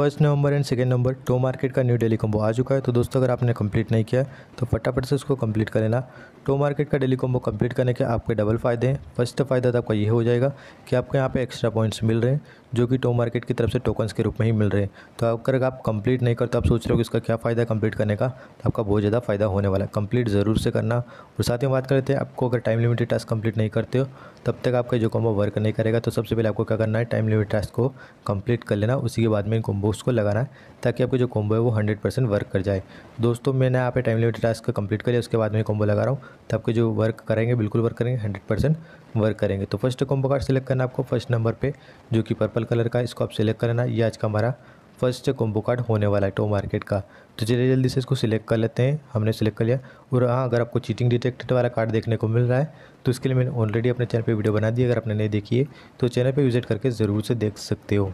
First नवंबर and second number Tomarket का new daily combo आ चुका है। तो दोस्तों, अगर आपने कंप्लीट नहीं किया तो फटाफट से उसको कंप्लीट कर लेना। टो मार्केट का डेली कॉम्बो कंप्लीट करने के आपके डबल फ़ायदे हैं। फ़र्स्ट फ़ायदा तो आपका ये हो जाएगा कि आपको यहाँ पे एक्स्ट्रा पॉइंट्स मिल रहे हैं। जो कि टो मार्केट की तरफ़ से टोकन्स के रूप में ही मिल रहे हैं। तो अगर आप कंप्लीट नहीं करते, आप सोच रहे हो कि इसका क्या फ़ायदा है कंप्लीट करने का तो आपका बहुत ज़्यादा फ़ायदा होने वाला है। कंप्लीट ज़रूर से करना। और साथ ही बात करते हैं, आपको अगर टाइम लिमिटेड टास्क कंप्लीट नहीं करते हो, तब तक आपका जो कॉम्बो वर्क नहीं करेगा तो सबसे पहले आपको क्या करना है टाइम लिमिट टास्क को कंप्लीट कर लेना। उसी के बाद में इन कॉम्बोज को लगाना है, ताकि आपको जो कॉम्बो है वो हंड्रेड वर्क कर जाए। दोस्तों, मैंने यहाँ पे टाइम लिमिटेड टास्क कंप्लीट कर लिया, उसके बाद में कॉम्बो लगा रहा हूँ। तो आपके जो वर्क करेंगे, बिल्कुल वर्क करेंगे हंड्रेड वर्क करेंगे। तो फ़र्स्ट कॉम्बो कार्ड सेलेक्ट करना आपको फ़र्स्ट नंबर पर जो कि पर्पल कलर का, इसको आप सिलेक्ट करना। ये आज का हमारा फ़र्स्ट कॉम्बो कार्ड होने वाला है टो मार्केट का। तो चलिए जल्दी से इसको सिलेक्ट कर लेते हैं। हमने सिलेक्ट कर लिया। और हाँ अगर आपको चीटिंग डिटेक्टेड वाला कार्ड देखने को मिल रहा है तो इसके लिए मैंने ऑलरेडी अपने चैनल पे वीडियो बना दी। अगर आपने नहीं देखी है तो चैनल पे विज़िट करके ज़रूर से देख सकते हो।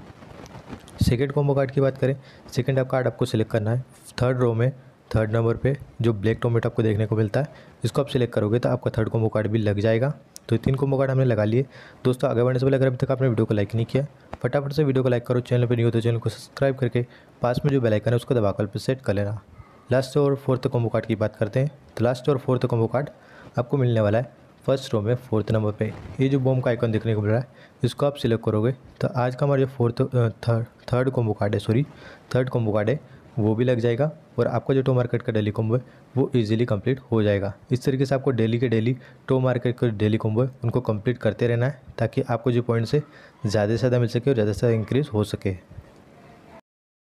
सेकेंड कॉम्बो कार्ड की बात करें सेकेंड आप कार्ड आपको सिलेक्ट करना है। थर्ड रो में थर्ड नंबर पे जो ब्लैक टोमेटो आपको देखने को मिलता है, इसको आप सिलेक्ट करोगे तो आपका थर्ड कॉम्बो कार्ड भी लग जाएगा। तो तीन कॉम्बो कार्ड हमने लगा लिए। दोस्तों, आगे बढ़ने से पहले अगर अभी तक आपने वीडियो को लाइक नहीं किया, फटाफट से वीडियो को लाइक करो, चैनल पर नहीं हो तो चैनल को सब्सक्राइब करके पास में जो बेलाइकन है उसको दबाकर पर सेट कर लेना। लास्ट और फोर्थ कॉम्बो कार्ड की बात करते हैं। तो लास्ट और फोर्थ कॉम्बो कार्ड आपको मिलने वाला है फ़र्स्ट रो में फोर्थ नंबर पे। ये जो बॉम का आइकन देखने को मिल रहा है, इसको आप सिलेक्ट करोगे। तो आज का हमारा जो fourth third third combo card है सॉरी थर्ड कॉम्बो कार्ड है वो भी लग जाएगा और आपका जो टो मार्केट का डेली कॉम्बो है, वो इजीली कंप्लीट हो जाएगा। इस तरीके से आपको डेली के डेली टो मार्केट का डेली कॉम्बो है, उनको कंप्लीट करते रहना है, ताकि आपको जो पॉइंट से ज़्यादा से ज़्यादा मिल सके और ज़्यादा से ज़्यादा इंक्रीज़ हो सके।